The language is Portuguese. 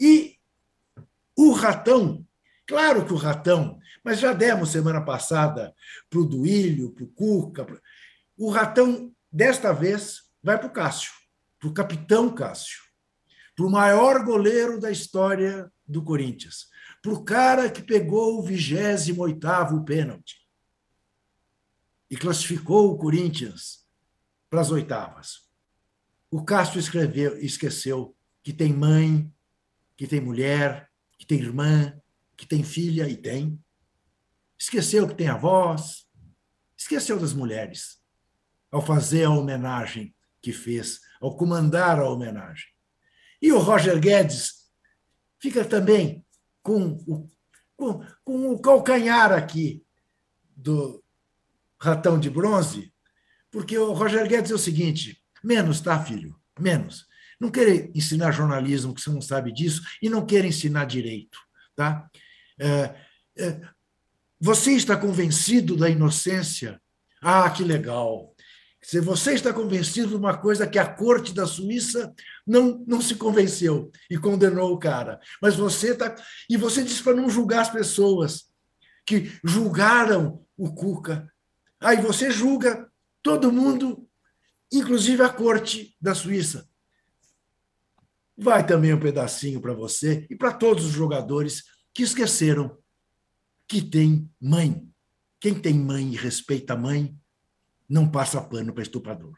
E o ratão, claro que o ratão, mas já demos semana passada para o Duílio, para o Cuca. O ratão, desta vez, vai para o Cássio, para o capitão Cássio, para o maior goleiro da história do Corinthians, para o cara que pegou o 28 pênalti e classificou o Corinthians para as oitavas. O Cássio escreveu, esqueceu que tem mãe, que tem mulher, que tem irmã, que tem filha e tem. Esqueceu que tem avós, esqueceu das mulheres ao fazer a homenagem que fez, ao comandar a homenagem. E o Roger Guedes fica também com o, com, com o calcanhar aqui do ratão de bronze, porque o Roger Guedes é o seguinte: menos, tá, filho? Menos. Não querer ensinar jornalismo, que você não sabe disso, e não querer ensinar direito. Tá? É, é, você está convencido da inocência? Ah, que legal. Se você está convencido de uma coisa que a corte da Suíça não, não se convenceu e condenou o cara, mas você está. E você disse para não julgar as pessoas que julgaram o Cuca. Aí você julga todo mundo, inclusive a corte da Suíça. Vai também um pedacinho para você e para todos os jogadores que esqueceram que tem mãe. Quem tem mãe e respeita a mãe, não passa pano para estuprador.